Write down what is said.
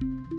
you